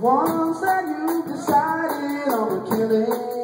Once that you decided on the killing,